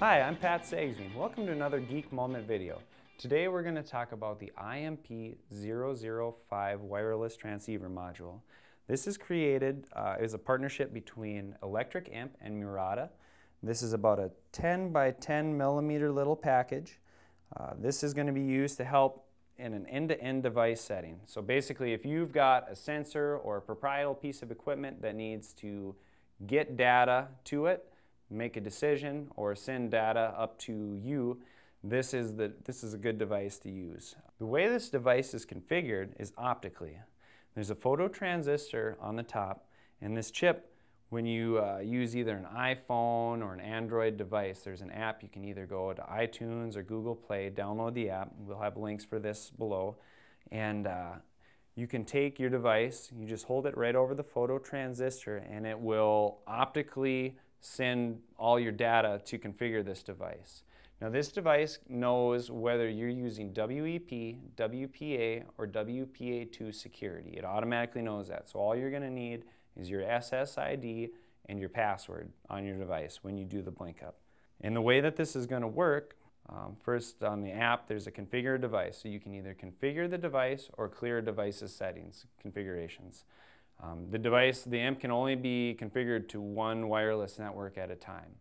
Hi, I'm Pat Sagsby. Welcome to another Geek Moment video. Today we're going to talk about the IMP005 wireless transceiver module. This is created uh, as a partnership between Electric Imp and Murata. This is about a 10 by 10 millimeter little package. Uh, this is going to be used to help in an end-to-end -end device setting. So basically if you've got a sensor or a proprietary piece of equipment that needs to get data to it, make a decision or send data up to you, this is, the, this is a good device to use. The way this device is configured is optically. There's a phototransistor on the top and this chip when you uh, use either an iPhone or an Android device, there's an app you can either go to iTunes or Google Play, download the app. We'll have links for this below. And uh, you can take your device, you just hold it right over the phototransistor, and it will optically send all your data to configure this device. Now this device knows whether you're using WEP, WPA, or WPA2 security. It automatically knows that. So all you're going to need is your SSID and your password on your device when you do the blink up. And the way that this is going to work, um, first on the app there's a configure device. So you can either configure the device or clear device's settings, configurations. Um, the device, the imp can only be configured to one wireless network at a time.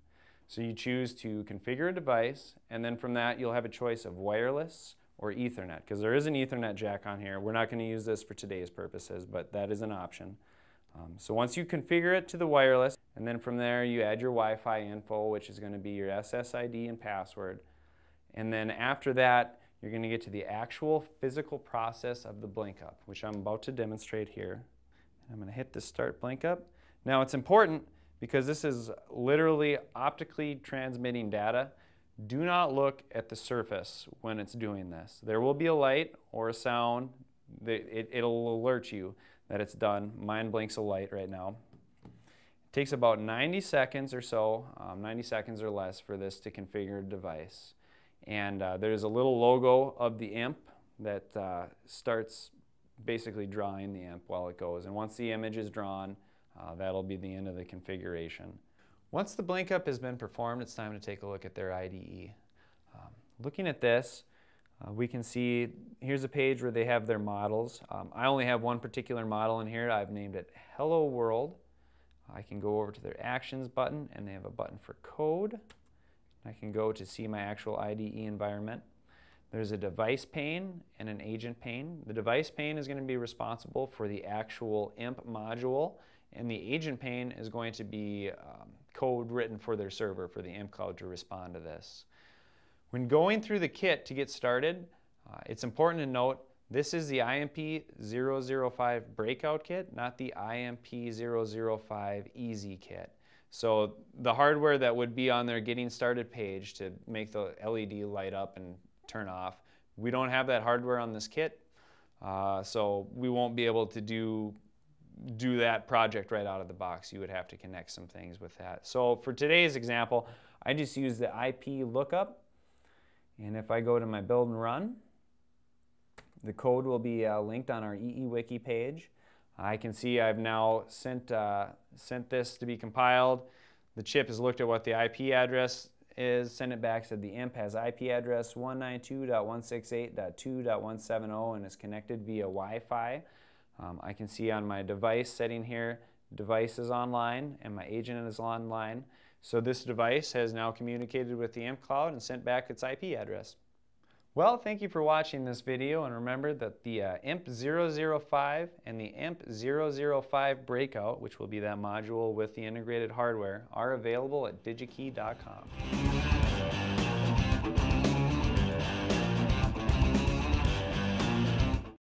So you choose to configure a device, and then from that you'll have a choice of wireless or Ethernet, because there is an Ethernet jack on here. We're not going to use this for today's purposes, but that is an option. Um, so once you configure it to the wireless, and then from there you add your Wi-Fi info, which is going to be your SSID and password. And then after that, you're going to get to the actual physical process of the blink up, which I'm about to demonstrate here. I'm going to hit the start blink up. Now it's important because this is literally optically transmitting data. Do not look at the surface when it's doing this. There will be a light or a sound. It, it'll alert you that it's done. Mine blinks a light right now. It takes about 90 seconds or so, um, 90 seconds or less for this to configure a device. And uh, there's a little logo of the imp that uh, starts basically drawing the amp while it goes. And once the image is drawn, uh, that'll be the end of the configuration. Once the blink up has been performed, it's time to take a look at their IDE. Um, looking at this, uh, we can see, here's a page where they have their models. Um, I only have one particular model in here. I've named it Hello World. I can go over to their Actions button, and they have a button for Code. I can go to see my actual IDE environment. There's a device pane and an agent pane. The device pane is going to be responsible for the actual IMP module, and the agent pane is going to be um, code written for their server for the IMP cloud to respond to this. When going through the kit to get started, uh, it's important to note this is the IMP005 breakout kit, not the IMP005 easy kit. So the hardware that would be on their getting started page to make the LED light up and turn off, we don't have that hardware on this kit. Uh, so we won't be able to do do that project right out of the box. You would have to connect some things with that. So for today's example, I just use the IP lookup and if I go to my build and run, the code will be uh, linked on our EEWiki page. I can see I've now sent, uh, sent this to be compiled. The chip has looked at what the IP address is, send it back, said the IMP has IP address 192.168.2.170 and is connected via Wi-Fi. Um, I can see on my device setting here, device is online and my agent is online. So this device has now communicated with the IMP cloud and sent back its IP address. Well, thank you for watching this video and remember that the uh, IMP005 and the IMP005 breakout, which will be that module with the integrated hardware, are available at digikey.com.